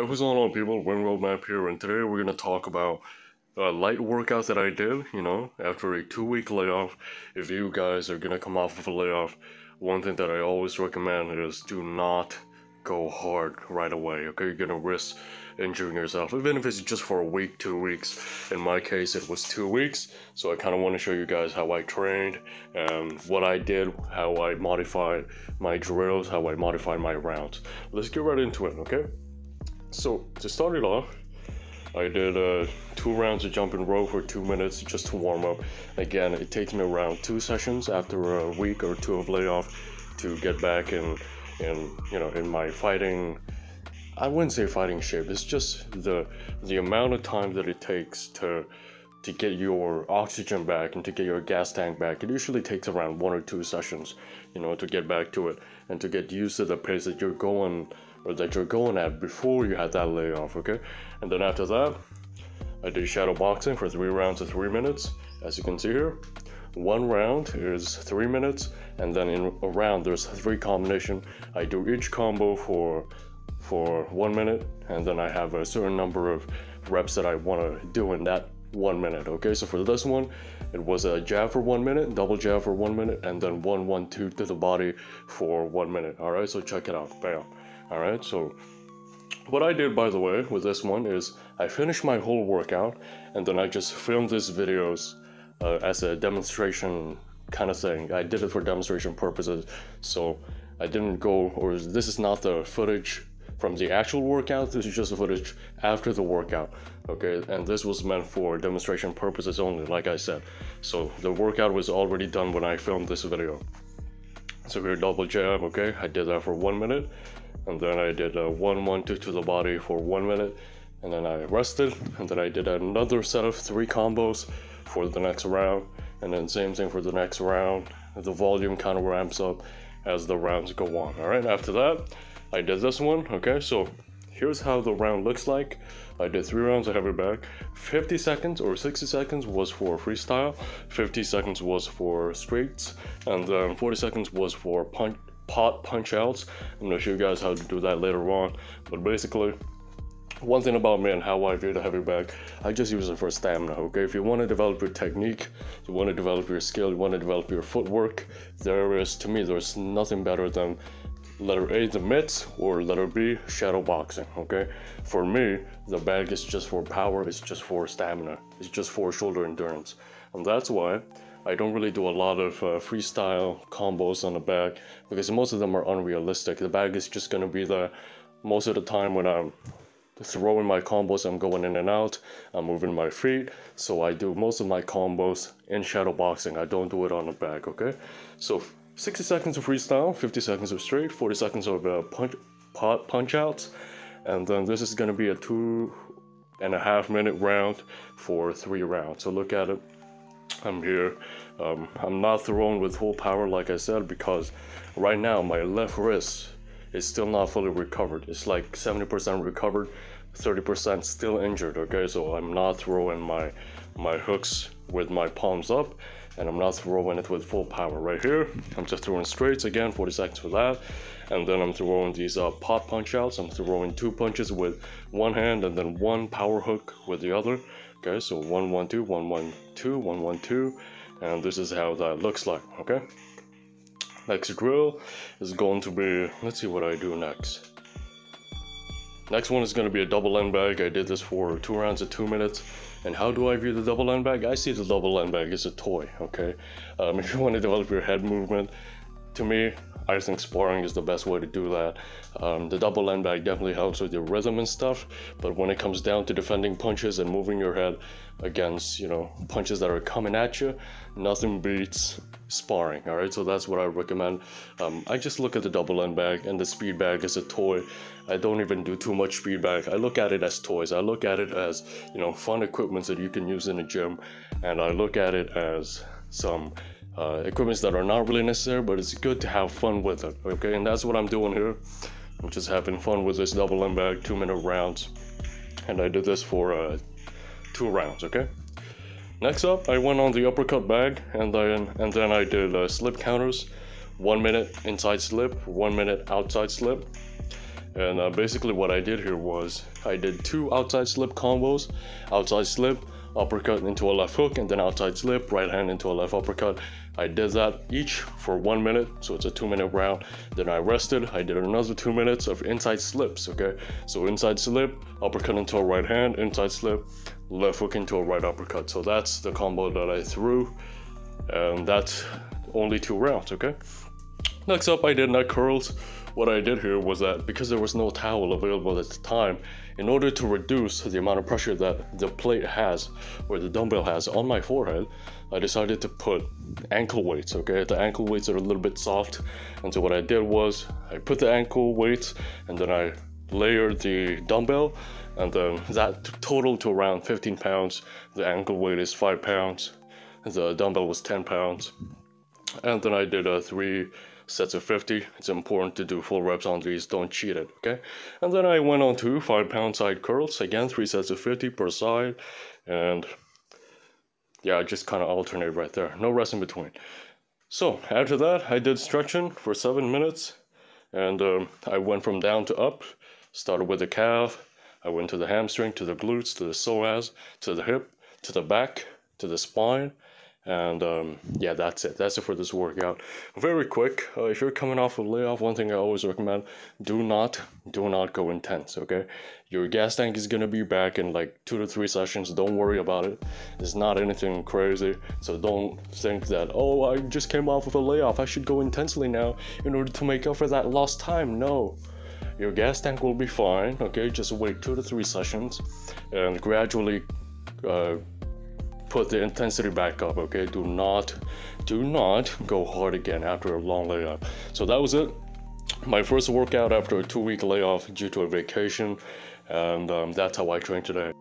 What's going on, people? Win Map here, and today we're gonna talk about a light workout that I did, you know, after a two week layoff. If you guys are gonna come off of a layoff, one thing that I always recommend is do not go hard right away, okay? You're gonna risk injuring yourself, even if it's just for a week, two weeks. In my case, it was two weeks, so I kind of want to show you guys how I trained and what I did, how I modified my drills, how I modified my rounds. Let's get right into it, okay? So, to start it off, I did uh, two rounds of jumping rope for two minutes just to warm up. Again, it takes me around two sessions after a week or two of layoff to get back in, in you know, in my fighting. I wouldn't say fighting shape. It's just the the amount of time that it takes to to get your oxygen back and to get your gas tank back. It usually takes around one or two sessions, you know, to get back to it and to get used to the pace that you're going you're going at before you had that layoff, okay? And then after that, I did shadow boxing for three rounds of three minutes, as you can see here. One round is three minutes, and then in a round there's three combination. I do each combo for for one minute, and then I have a certain number of reps that I want to do in that one minute. Okay, so for this one, it was a jab for one minute, double jab for one minute, and then one one two to the body for one minute. All right, so check it out. Bam. All right, so what I did, by the way, with this one is I finished my whole workout and then I just filmed these videos uh, as a demonstration kind of thing. I did it for demonstration purposes, so I didn't go, or this is not the footage from the actual workout, this is just the footage after the workout, okay? And this was meant for demonstration purposes only, like I said. So the workout was already done when I filmed this video. So here, double jab, okay? I did that for one minute and then I did a one one two to the body for one minute and then I rested and then I did another set of three combos for the next round and then same thing for the next round. The volume kind of ramps up as the rounds go on. All right after that I did this one okay? So here's how the round looks like. I did three rounds of heavy bag. 50 seconds or 60 seconds was for freestyle 50 seconds was for straights and then 40 seconds was for punch pot punch outs. I'm gonna show you guys how to do that later on. But basically, one thing about me and how I view the heavy bag, I just use it for stamina, okay? If you want to develop your technique, you want to develop your skill, you want to develop your footwork, there is, to me, there's nothing better than letter A, the mitts, or letter B, shadow boxing, okay? For me, the bag is just for power, it's just for stamina, it's just for shoulder endurance. And that's why I don't really do a lot of uh, freestyle combos on the bag because most of them are unrealistic. The bag is just going to be there most of the time when I'm throwing my combos, I'm going in and out, I'm moving my feet. So I do most of my combos in shadow boxing. I don't do it on the bag, okay? So 60 seconds of freestyle, 50 seconds of straight, 40 seconds of uh, punch, punch outs. And then this is going to be a two and a half minute round for three rounds. So look at it. I'm here. Um, I'm not throwing with full power, like I said, because right now my left wrist is still not fully recovered. It's like 70% recovered, 30% still injured. Okay, so I'm not throwing my my hooks with my palms up, and I'm not throwing it with full power. Right here, I'm just throwing straights again, 40 seconds for that, and then I'm throwing these uh, pot punch outs. I'm throwing two punches with one hand and then one power hook with the other okay so 112 112 112 and this is how that looks like okay? Next drill is going to be let's see what I do next. Next one is going to be a double end bag. I did this for two rounds of two minutes. And how do I view the double end bag? I see the double end bag as a toy okay? Um, if you want to develop your head movement to me I think sparring is the best way to do that. Um, the double end bag definitely helps with your rhythm and stuff, but when it comes down to defending punches and moving your head against, you know, punches that are coming at you, nothing beats sparring. All right, so that's what I recommend. Um, I just look at the double end bag and the speed bag as a toy. I don't even do too much speed bag. I look at it as toys. I look at it as, you know, fun equipment that you can use in a gym, and I look at it as some uh, equipments that are not really necessary, but it's good to have fun with it. Okay, and that's what I'm doing here. I'm just having fun with this double end bag, two minute rounds, and I did this for uh, two rounds. Okay. Next up, I went on the uppercut bag, and then and then I did uh, slip counters, one minute inside slip, one minute outside slip, And uh, basically, what I did here was I did two outside slip combos, outside slip, uppercut into a left hook, and then outside slip, right hand into a left uppercut. I did that each for one minute, so it's a two minute round. Then I rested. I did another two minutes of inside slips. Okay, so inside slip, uppercut into a right hand, inside slip, left hook into a right uppercut. So that's the combo that I threw, and that's only two rounds. Okay. Next up, I did neck curls. What I did here was that because there was no towel available at the time, in order to reduce the amount of pressure that the plate has or the dumbbell has on my forehead, I decided to put ankle weights. Okay, the ankle weights are a little bit soft, and so what I did was I put the ankle weights and then I layered the dumbbell, and then that totaled to around 15 pounds. The ankle weight is 5 pounds, the dumbbell was 10 pounds, and then I did a three sets of 50. It's important to do full reps on these, don't cheat it, okay? And then I went on to 5 pound side curls, again 3 sets of 50 per side, and yeah, just kind of alternate right there, no rest in between. So after that, I did stretching for 7 minutes, and um, I went from down to up, started with the calf, I went to the hamstring, to the glutes, to the psoas, to the hip, to the back, to the spine, and um, yeah, that's it. That's it for this workout. Very quick. Uh, if you're coming off a layoff, one thing I always recommend: do not, do not go intense. Okay, your gas tank is gonna be back in like two to three sessions. Don't worry about it. It's not anything crazy. So don't think that oh, I just came off of a layoff. I should go intensely now in order to make up for that lost time. No. Your gas tank will be fine, okay? Just wait two to three sessions and gradually uh, put the intensity back up okay? Do not do not go hard again after a long layoff. So that was it. My first workout after a two week layoff due to a vacation and um, that's how i train today